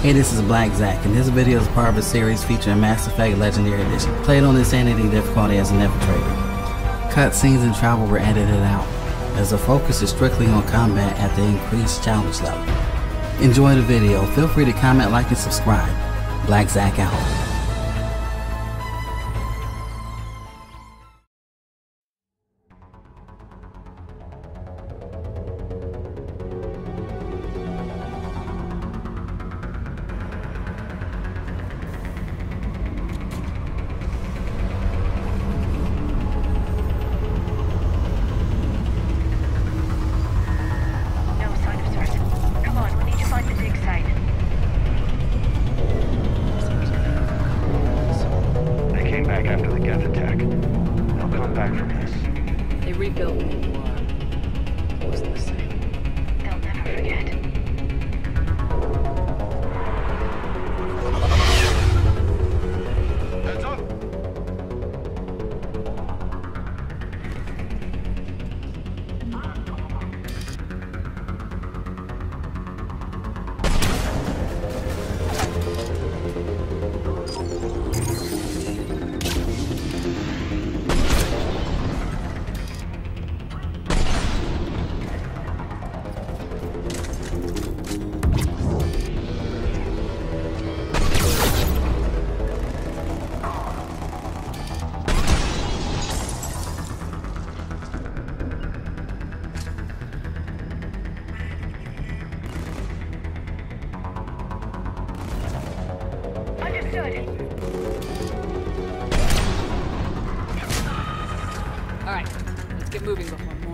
Hey, this is Black Zack, and this video is part of a series featuring Mass Effect Legendary Edition, played on Insanity difficulty as an infiltrator. Cutscenes and travel were edited out, as the focus is strictly on combat at the increased challenge level. Enjoy the video, feel free to comment, like, and subscribe. Black Zack out. Get moving before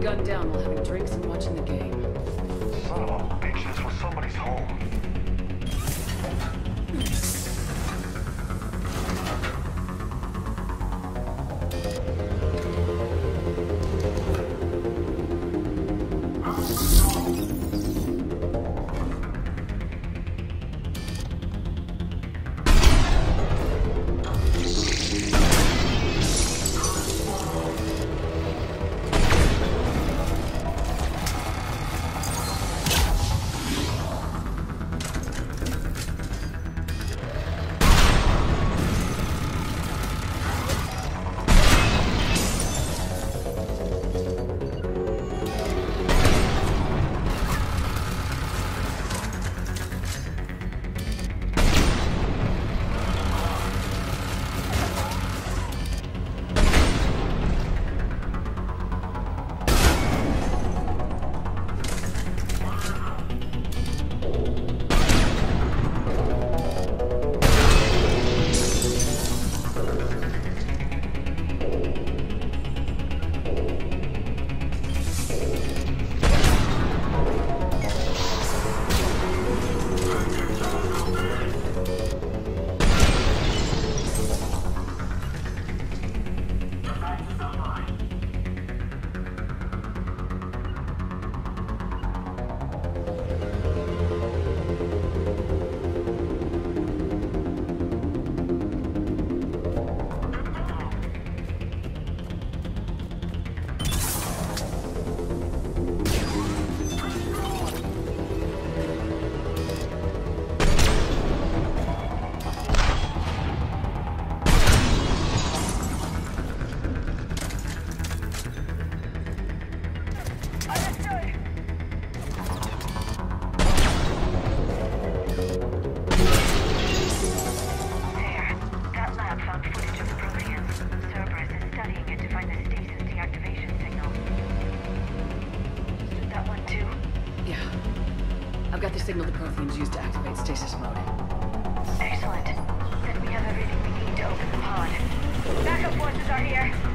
gunned down while having drinks and watching the game. Signal the Protheans used to activate stasis mode. Excellent. Then we have everything we need to open the pod. Backup forces are here.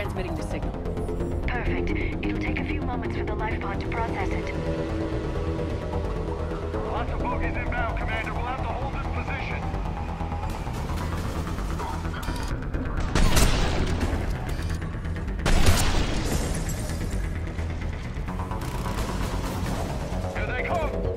Transmitting the signal. Perfect. It'll take a few moments for the life pod to process it. Lots of bogies inbound, Commander. We'll have to hold this position. Here they come!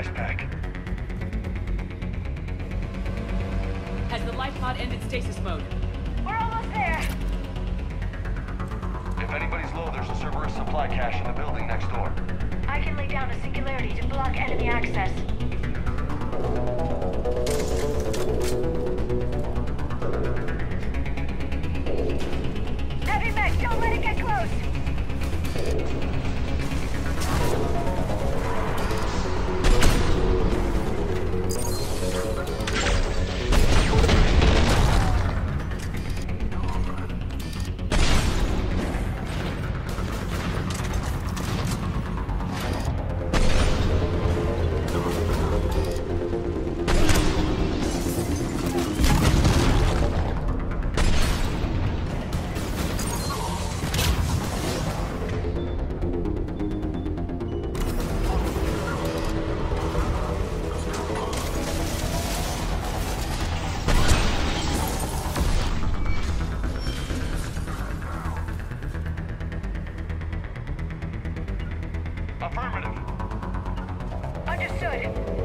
I could use an ice pack. Has the life pod ended stasis mode? We're almost there. If anybody's low, there's a Cerberus supply cache in the building next door. I can lay down a singularity to block enemy access. Heavy mech, don't let it get close! Affirmative. Understood.